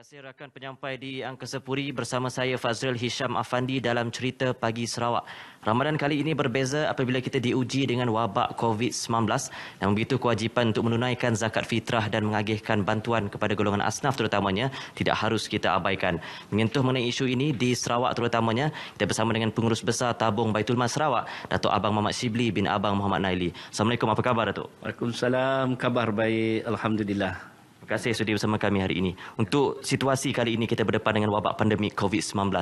kasih rakan penyampai di Angka Sepuri bersama saya Fazril Hisham Afandi dalam cerita Pagi Sarawak. Ramadan kali ini berbeza apabila kita diuji dengan wabak COVID-19 yang begitu kewajipan untuk menunaikan zakat fitrah dan mengagihkan bantuan kepada golongan asnaf terutamanya tidak harus kita abaikan. Menyentuh mengenai isu ini di Sarawak terutamanya, kita bersama dengan pengurus besar tabung Baitul Mal Sarawak, Datuk Abang Muhammad Shibli bin Abang Muhammad Naili. Assalamualaikum, apa khabar Datuk? Waalaikumsalam, kabar baik, Alhamdulillah. Terima kasih sudi bersama kami hari ini. Untuk situasi kali ini kita berdepan dengan wabak pandemik COVID-19.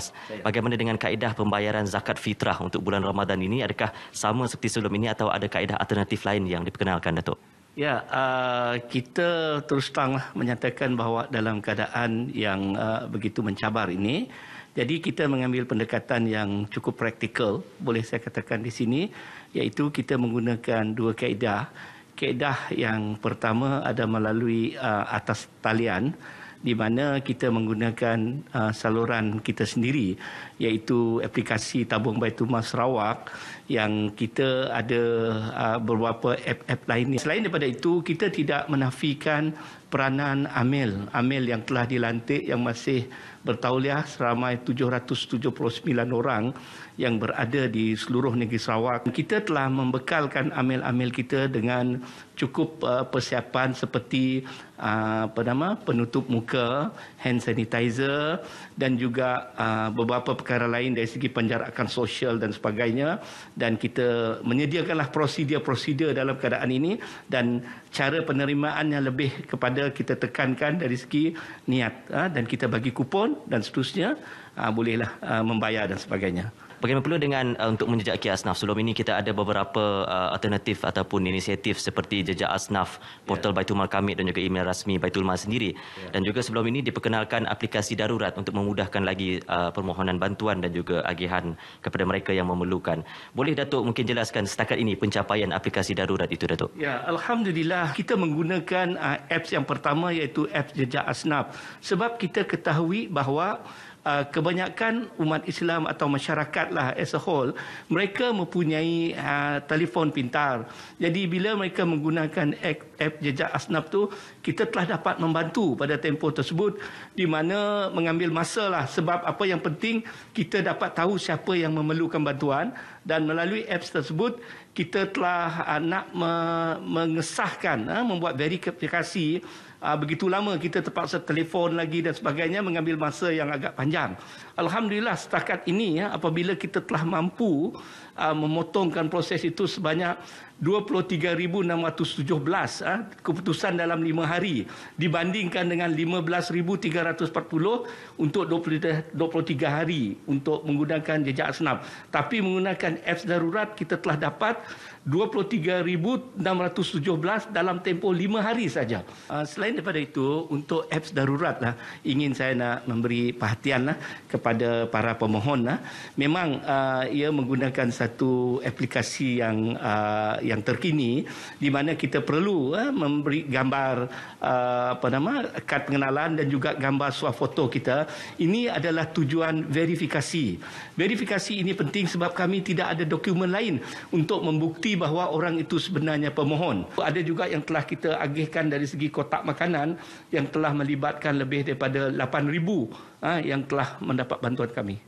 Bagaimana dengan kaedah pembayaran zakat fitrah untuk bulan Ramadan ini? Adakah sama seperti sebelum ini atau ada kaedah alternatif lain yang diperkenalkan Datuk? Ya, uh, kita terus terang menyatakan bahawa dalam keadaan yang uh, begitu mencabar ini, jadi kita mengambil pendekatan yang cukup praktikal, boleh saya katakan di sini, iaitu kita menggunakan dua kaedah kaedah yang pertama ada melalui uh, atas talian di mana kita menggunakan uh, saluran kita sendiri iaitu aplikasi tabung Baitul Mal Sarawak yang kita ada uh, beberapa app-app lainnya. Selain daripada itu, kita tidak menafikan peranan Amil, Amil yang telah dilantik yang masih bertauliah seramai 779 orang yang berada di seluruh negeri Sarawak. Kita telah membekalkan amil-amil kita dengan cukup uh, persiapan seperti uh, apa nama penutup muka, hand sanitizer dan juga uh, beberapa perkara lain dari segi penjarakan sosial dan sebagainya dan kita menyediakanlah prosedur-prosedur dalam keadaan ini dan cara penerimaannya lebih kepada kita tekankan dari segi niat uh, dan kita bagi kupon dan seterusnya uh, bolehlah uh, membayar dan sebagainya. Bagaimana pula dengan uh, untuk menjejaki asnaf? Sebelum ini kita ada beberapa uh, alternatif ataupun inisiatif seperti jejak asnaf, portal yeah. Baitul Mal Kamit dan juga email rasmi Baitul Mal sendiri. Yeah. Dan juga sebelum ini diperkenalkan aplikasi darurat untuk memudahkan lagi uh, permohonan bantuan dan juga agihan kepada mereka yang memerlukan. Boleh Datuk mungkin jelaskan setakat ini pencapaian aplikasi darurat itu Datuk? Ya, Alhamdulillah kita menggunakan uh, apps yang pertama iaitu apps jejak asnaf. Sebab kita ketahui bahawa Uh, kebanyakan umat Islam atau masyarakat lah as a whole mereka mempunyai uh, telefon pintar. Jadi bila mereka menggunakan app, app jejak asnaf tu kita telah dapat membantu pada tempoh tersebut di mana mengambil masa lah. Sebab apa yang penting kita dapat tahu siapa yang memerlukan bantuan dan melalui apps tersebut kita telah uh, nak me- mengesahkan uh, membuat verifikasi uh, begitu lama kita terpaksa telefon lagi dan sebagainya mengambil masa yang agak panjang. Alhamdulillah setakat ini ya apabila kita telah mampu uh, memotongkan proses itu sebanyak 23,617 uh, keputusan dalam 5 hari dibandingkan dengan 15,340 untuk 20, 23 hari untuk menggunakan jejak asnaf. Tapi menggunakan apps darurat kita telah dapat 23,617 dalam tempoh 5 hari saja. Uh, selain daripada itu, untuk apps darurat lah, ingin saya nak memberi perhatian lah kepada para pemohon lah. Memang uh, ia menggunakan satu aplikasi yang uh, yang terkini di mana kita perlu uh, memberi gambar uh, apa nama kad pengenalan dan juga gambar swafoto kita. Ini adalah tujuan verifikasi. Verifikasi ini penting sebab kami tidak ada dokumen lain untuk membukti bahawa orang itu sebenarnya pemohon. Ada juga yang telah kita agihkan dari segi kotak makanan yang telah melibatkan lebih daripada 8,000 ha, yang telah mendapat bantuan kami.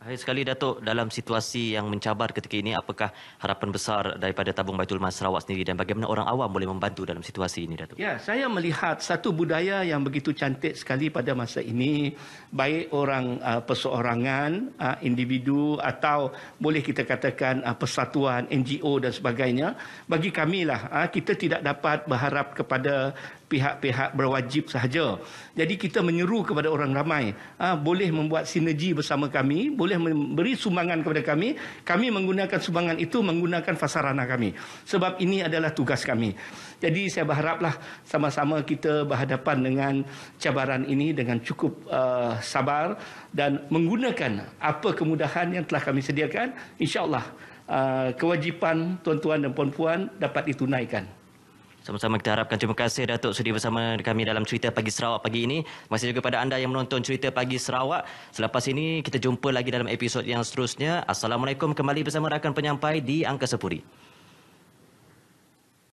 Akhir sekali Datuk, dalam situasi yang mencabar ketika ini, apakah harapan besar daripada tabung Baitul Mas Sarawak sendiri dan bagaimana orang awam boleh membantu dalam situasi ini Datuk? Ya, saya melihat satu budaya yang begitu cantik sekali pada masa ini, baik orang uh, perseorangan, uh, individu atau boleh kita katakan uh, persatuan, NGO dan sebagainya, bagi kami lah, uh, kita tidak dapat berharap kepada pihak-pihak berwajib sahaja. Jadi kita menyeru kepada orang ramai, uh, boleh membuat sinergi bersama kami, boleh memberi sumbangan kepada kami. Kami menggunakan sumbangan itu menggunakan fasarana kami. Sebab ini adalah tugas kami. Jadi saya berharaplah sama-sama kita berhadapan dengan cabaran ini dengan cukup uh, sabar dan menggunakan apa kemudahan yang telah kami sediakan. InsyaAllah uh, kewajipan tuan-tuan dan puan-puan dapat ditunaikan. Sama-sama kita harapkan terima kasih Datuk sudi bersama kami dalam cerita Pagi Sarawak pagi ini. Masih juga pada anda yang menonton cerita Pagi Sarawak. Selepas ini kita jumpa lagi dalam episod yang seterusnya. Assalamualaikum kembali bersama rakan penyampai di Angka Sepuri.